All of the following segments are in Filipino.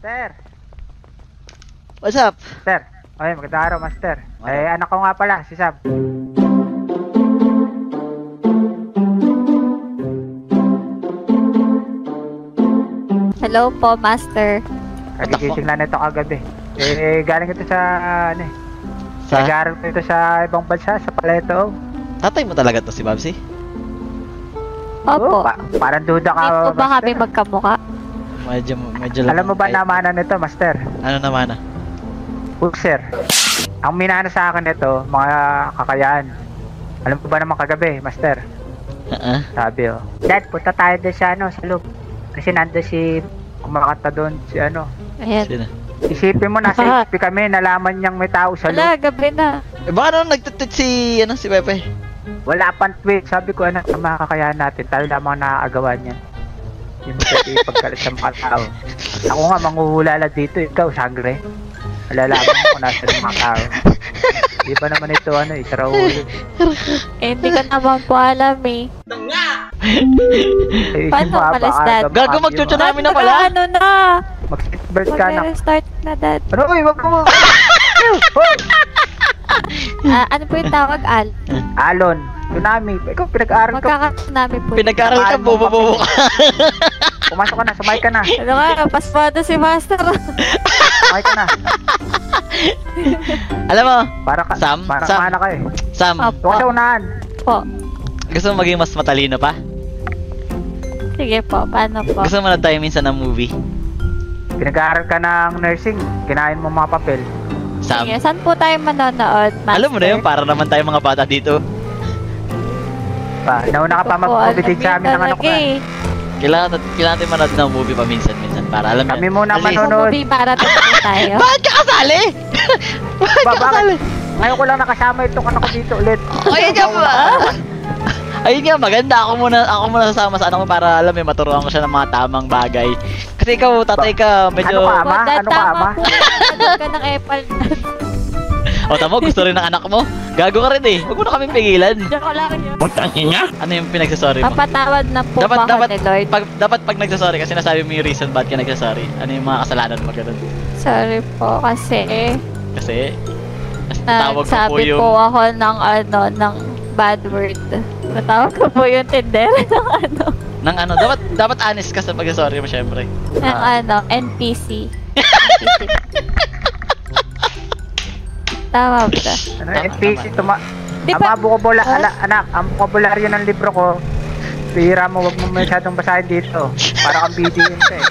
Sir, What's up? sir. Okay, magandang araw, master. Eh, anak ko nga pala, si Sam. Hello po, Master. Kagigising lang nito kagabi. Eh, galing ito sa, ano eh. Sa Nag-aaral ko ito sa ibang bansa, sa Paleto. tatay mo talaga to si Babsy? Opo. Oh, pa- parang duda ka, Hindi po ba kami master. Medyo, medyo lang. Alam mo ba kahit- namanan nito, master? Ano naman ah? Sir, ang minana sa akin nito, mga kakayahan. Alam mo ba naman kagabi, master? Uh-uh. Sabi oh. Dad, punta tayo doon sa ano, sa loob. Kasi nando si kumakanta doon si ano. Ayan. Sino? Isipin mo, nasa Ah. HP kami, nalaman niyang may tao sa Wala, loob. gabi na. Eh baka naman nagtutut si, ano, si Pepe? Wala pang tweet. Sabi ko, ano, ang mga kakayahan natin, tayo lamang nakakagawa niyan. Hindi mo pwede ipagkalat sa mga tao. Ako nga, manghuhulala dito, ikaw, sangre. Malalaman mo kung nasa ng mga tao. Di ba naman ito, ano, isa Raul. Eh, hindi ko naman po alam eh. Eh, Paano pala, Dad? Gago, namin na pala. Ano na? Mag-seatbelt ka na. Mag-restart na, Dad. Ano, uy, wag mo. Ah, ano po yung tawag, Al? Alon, tsunami. Ikaw, pinag-aaral ka. Magkakasunami po. yun. Pinag-aral ka, bobo-bobo ka. Pumasok ka na, sumay ka na. Ano nga, pasmado si Master. Sumay ka na. Alam mo, Para ka, Sam? para Sam? ka eh. Sam, Opo. Doon ka sa unahan. po. gusto mo maging mas matalino pa? Sige po, paano po? Gusto mo na tayo minsan ng movie? Pinag-aaral ka ng nursing. Kinain mo mga papel. Sam, Sige, saan po tayo manonood, Master? alam mo na yun, para naman tayo mga bata dito. Pa, nauna ka pa alam sa amin ng ano talaga ko. eh. Kailangan, kailangan tayo manood ng movie pa minsan-minsan para alam Kami yan. muna At least- manonood. Movie marathon po tayo. Bakit ka kasali? Bakit Ba, ka kasali? bakit? Ngayon ko lang nakasama itong anak ko dito ulit. Ayun nga ba? Ayun nga, maganda. Ako muna, ako muna sasama sa anak ko para alam mo, maturuan ko siya ng mga tamang bagay. Kasi ikaw, tatay ka, medyo... Ano ka, ama? Po, Ano ka, ama? po. Manood ka ng Apple. O, tamo, gusto rin ng anak mo. Gago ka rin eh. Huwag mo na kaming pigilan. Joke lang yun. Ano yung pinagsasorry mo? Papatawad na po Dapat, ba ako dapat, ni Lord? pag, dapat pag nagsasorry kasi nasabi mo yung reason ba't ka nagsasorry. Ano yung mga kasalanan mo ganun? Sorry po kasi Kasi, kasi tawag ko po yung... po ako ng ano, ng bad word. Natawag ko po yung tindera ng ano, Nang ano, dapat dapat honest ka sa pagsasorry mo syempre. ng Ah. ano. NPC. Tama ba? Ano, NPC, tuma... Di ba- mga bukabula, Ah? ala, anak, ang bukabularyo ng libro ko, bihira mo, wag mo masyadong basahin dito. Para kang BDM ka eh.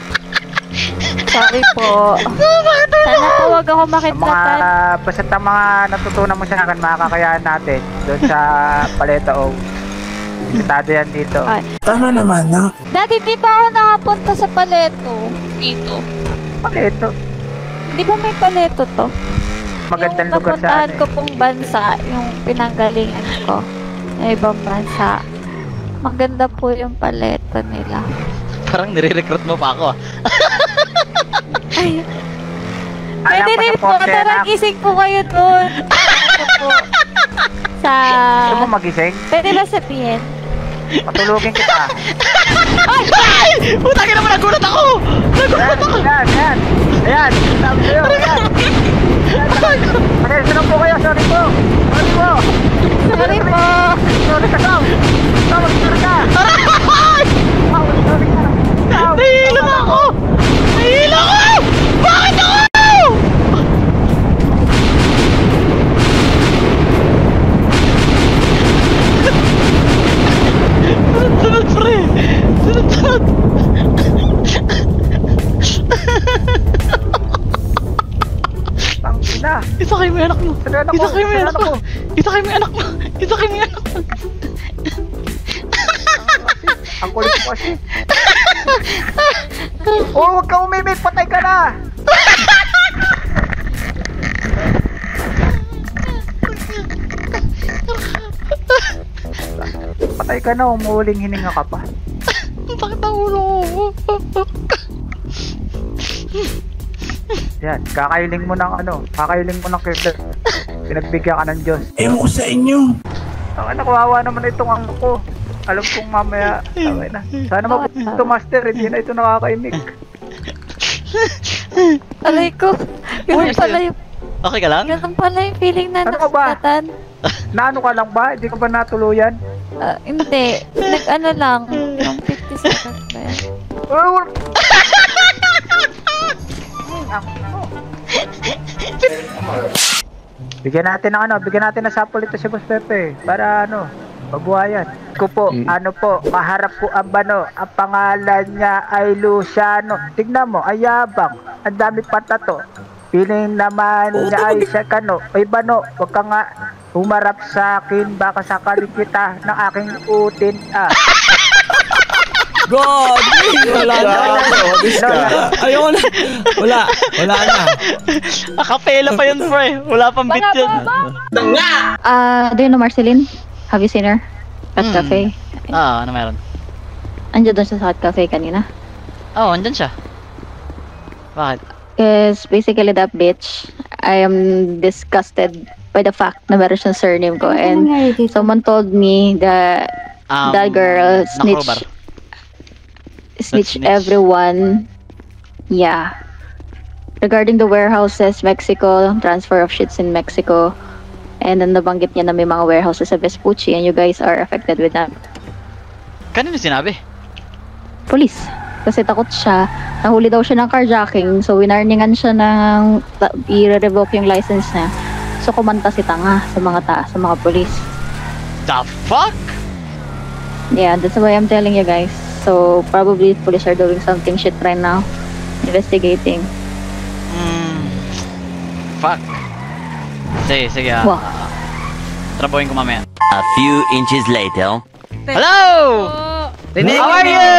Sorry po. Sana po wag ako Ang mga, basta't ang mga natutunan mo sa akin, makakayaan natin doon sa Paleta O. Limitado yan dito. Ay. Tama naman, no? Dati di ba ako nakapunta sa paleto? Dito. Paleto. Di ba may paleto to? Magandang yung lugar sa napuntahan ano ko eh. pong bansa, yung pinanggalingan ko, yung ibang bansa. Maganda po yung paleto nila. Parang nire-recruit mo pa ako ah. Ay, pwede rin po, tara gising po kayo doon. Sa... Gusto mo magising? Pwede ba sabihin? Patulugin kita. Ay! Puta ka naman, nagulat ako! Ayan, ayan, ayan. Ayan, sabi sa'yo, ayan. Anak ko? Isakay mo yung anak mo! Isakay mo yung anak mo! Isakay mo yung anak mo! Ang kulit mo kasi. Oh, huwag ka umimik. Patay ka na. Patay ka na. Umuuling hininga ka pa. Ang sakit ang ulo ko! Yan. Kakailing mo ng ano. Kakailing mo ng killer. Pinagbigyan ka ng Diyos. Ewan ko sa inyo. Ang nakuhawa naman itong ang ko. Alam kong mamaya. Okay na. Sana mabuti ito, master. Hindi na ito nakakaimik. Aray ko. Ganun Uy, pala yung, Okay ka lang? ganun pala yung feeling na Ano nasaktan. Naano ka lang ba? Hindi ka ba natuluyan? Ah, hindi. Nag-ano lang. Yung 50 seconds ba yan? Oh, Bigyan natin ng ano, bigyan natin ng sample ito si Boss Pepe para ano, mabuhayan. Ko po, ano po, kaharap ko ang bano, ang pangalan niya ay Luciano. Tignan mo, ayabang, ang dami patato. Piling naman niya ay siya kano. Ay bano, wag ka nga humarap sa akin, baka sakali kita ng aking utin. Ah, God! Wala na. Ka. Ayoko na. Wala. Wala na. Akapela pa yun, pre. Wala pang beat yun. Uh, do you know Marceline? Have you seen her? At Hmm. cafe? Ah, ano meron? Andiyan doon siya sa hot cafe kanina. Oo, oh, andyan siya. Bakit? Because basically that bitch, I am disgusted by the fact na meron siyang surname ko. And someone told me that Um, that girl snitch, nakrobar. Snitch snitch. everyone. Yeah. Regarding the warehouses, Mexico, transfer of shits in Mexico. And then nabanggit niya na may mga warehouses sa Vespucci and you guys are affected with that. Kanino sinabi? police. Kasi takot siya. Nahuli daw siya ng carjacking. So, winarningan siya ng i-revoke yung license niya. So, kumanta si Tanga sa mga ta sa mga police. The fuck? Yeah, that's why I'm telling you guys. So, probably police are doing something shit right now. Investigating. Hmm. Fuck. Sige, sige. ah. Wow. Trabuhin ko mamaya. A few inches later. Hello! How are you?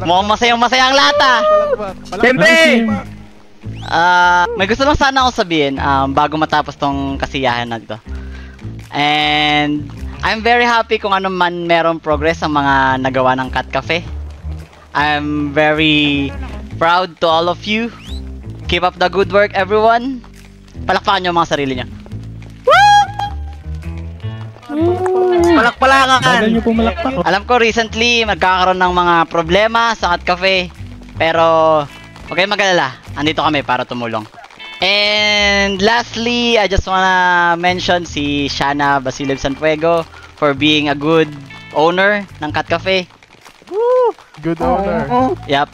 Mukhang masayang masaya ang lahat ah. Siyempre! Ah, may gusto lang sana ako sabihin um, bago matapos tong kasiyahan na to. And I'm very happy kung ano man meron progress ang mga nagawa ng Cat Cafe. I'm very proud to all of you. Keep up the good work everyone. Palakpakan niyo ang mga sarili niyo. Palakpalakan! niyo po malakpak. Alam ko recently magkakaroon ng mga problema sa Cat Cafe. Pero huwag kayong mag-alala. Andito kami para tumulong. And lastly, I just wanna mention si Shana Basilio Sanfuego for being a good owner ng Cat Cafe. Good owner. Yup.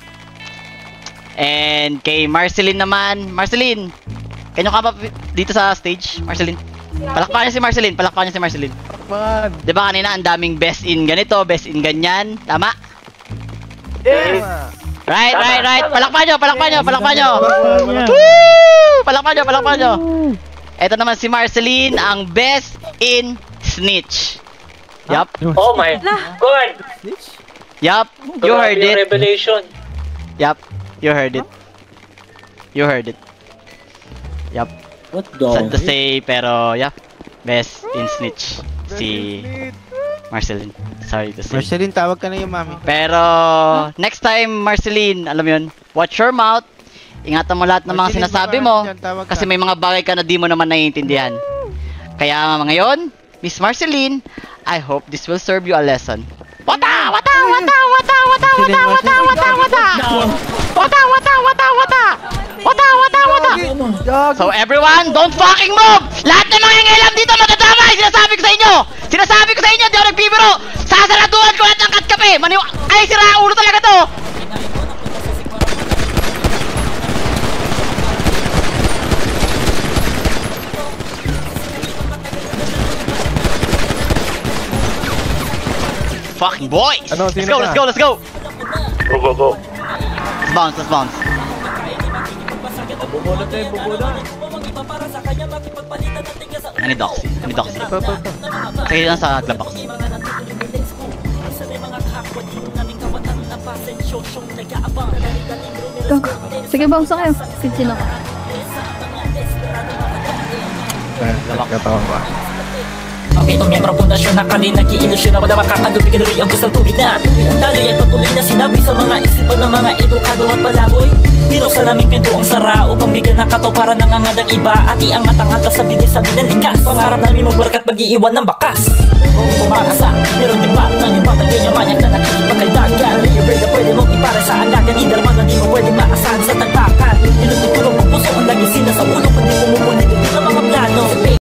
And kay Marceline naman. Marceline! Kanyo ka ba dito sa stage, Marceline? Palakpakan niyo si Marceline, palakpakan niyo si Marceline. Man. 'Di ba kanina ang daming best in ganito, best in ganyan, tama? Right, right, right. Palakpan nyo, palakpan nyo, palakpan nyo. Woo! Palakpan nyo, palakpan nyo. Ito naman si Marceline, ang best in snitch. Yup, Oh my god! yup. You heard it. Revelation. Yup, you heard it. You heard it. Yup. What Sad to say, pero yup. Best in snitch. Si Marceline. Sorry to say. Marceline, tawag ka na yung mami. Pero, next time, Marceline, alam mo yun, watch your mouth. Ingatan mo lahat ng mga Marceline, sinasabi mo. dyan, tawag ka. Kasi may mga bagay ka na di mo naman naiintindihan. Kaya ngayon, Miss Marceline, I hope this will serve you a lesson. Wata! Wata! Wata! Wata! Wata! Wata! Wata! Wata! Wata! Wata! Wata! Wata! Wata! Wata! Wata! Wata! So everyone, don't fucking move! Lahat ng mga nangyaylam dito matadamay! Sinasabi ko sa inyo! Sinasabi ko sa inyo, di ako nagbibiro! Sasaraduhan ko lahat ng katkape! Maniwa... Ay, sira ulo talaga to! Fucking boys! Ano, let's go, let's go, let's go! Go, go, go. Let's bounce, let's bounce. Ano dox? Ano dox? Kaya lang sa glabox. Sige, bounce kayo. Sige, sino ka? Katawan ko. Ang pitong miyembro pundasyon na kali nag-iilusyon na wala makatagoy Pigaloy ang gustang tubig na. Daloy at patuloy na sinabi sa mga isipan ng mga edukado at palaboy. Dino sa naming pinto ang sara upang bigyan ng kato para nangangad ang iba At iangat ang atas sa bigyan sa binalikas Pangarap namin magbarkat mag-iiwan ng bakas. Kung umakasa, meron din pa ng iba Tagay niya manyak na nakikipagkaldagan Layer na pwede mong ipara sa andagan Idalman na di mo pwede maasahan sa tagpakan. Ilusip ko